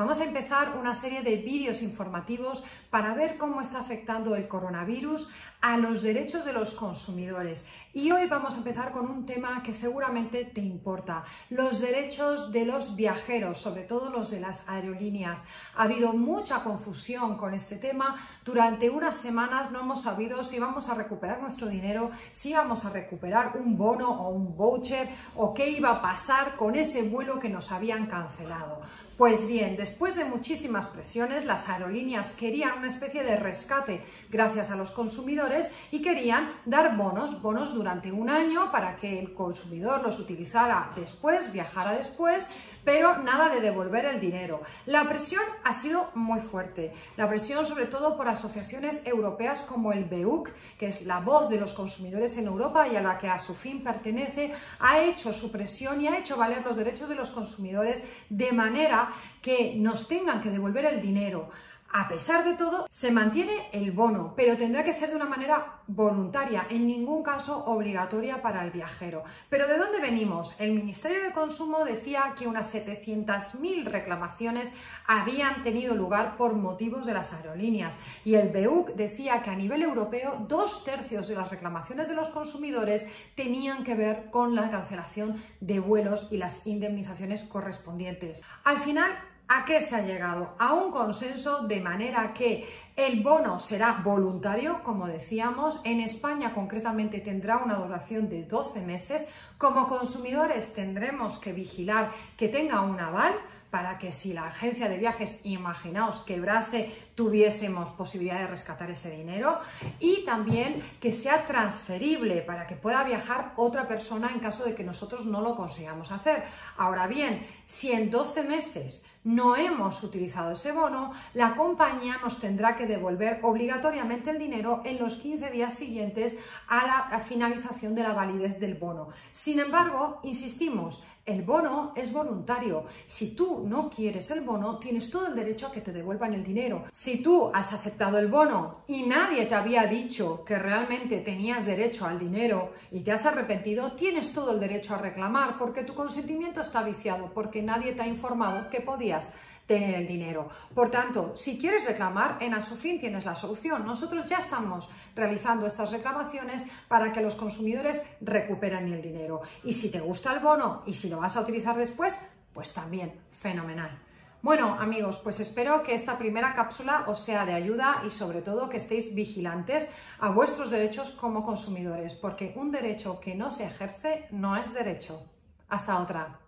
Vamos a empezar una serie de vídeos informativos para ver cómo está afectando el coronavirus a los derechos de los consumidores. Y hoy vamos a empezar con un tema que seguramente te importa, los derechos de los viajeros, sobre todo los de las aerolíneas. Ha habido mucha confusión con este tema. Durante unas semanas no hemos sabido si vamos a recuperar nuestro dinero, si vamos a recuperar un bono o un voucher o qué iba a pasar con ese vuelo que nos habían cancelado. Pues bien, después de muchísimas presiones, las aerolíneas querían una especie de rescate gracias a los consumidores y querían dar bonos, bonos durante un año para que el consumidor los utilizara después, viajara después, pero nada de devolver el dinero. La presión ha sido muy fuerte, la presión sobre todo por asociaciones europeas como el BEUC, que es la voz de los consumidores en Europa y a la que a su fin pertenece, ha hecho su presión y ha hecho valer los derechos de los consumidores de manera que nos tengan que devolver el dinero. A pesar de todo, se mantiene el bono, pero tendrá que ser de una manera voluntaria, en ningún caso obligatoria para el viajero. Pero ¿de dónde venimos? El Ministerio de Consumo decía que unas 700.000 reclamaciones habían tenido lugar por motivos de las aerolíneas y el BEUC decía que a nivel europeo dos tercios de las reclamaciones de los consumidores tenían que ver con la cancelación de vuelos y las indemnizaciones correspondientes. Al final, ¿A qué se ha llegado? A un consenso de manera que el bono será voluntario, como decíamos. En España concretamente tendrá una duración de 12 meses. Como consumidores tendremos que vigilar que tenga un aval para que si la agencia de viajes, imaginaos, quebrase, tuviésemos posibilidad de rescatar ese dinero y también que sea transferible para que pueda viajar otra persona en caso de que nosotros no lo consigamos hacer. Ahora bien, si en 12 meses no hemos utilizado ese bono, la compañía nos tendrá que devolver obligatoriamente el dinero en los 15 días siguientes a la finalización de la validez del bono. Sin embargo, insistimos, el bono es voluntario. Si tú no quieres el bono, tienes todo el derecho a que te devuelvan el dinero. Si tú has aceptado el bono y nadie te había dicho que realmente tenías derecho al dinero y te has arrepentido, tienes todo el derecho a reclamar porque tu consentimiento está viciado, porque nadie te ha informado que podías tener el dinero. Por tanto, si quieres reclamar, en Asofin tienes la solución. Nosotros ya estamos realizando estas reclamaciones para que los consumidores recuperen el dinero. Y si te gusta el bono y si lo vas a utilizar después, pues también, fenomenal. Bueno, amigos, pues espero que esta primera cápsula os sea de ayuda y sobre todo que estéis vigilantes a vuestros derechos como consumidores, porque un derecho que no se ejerce no es derecho. Hasta otra.